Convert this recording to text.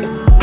Yeah.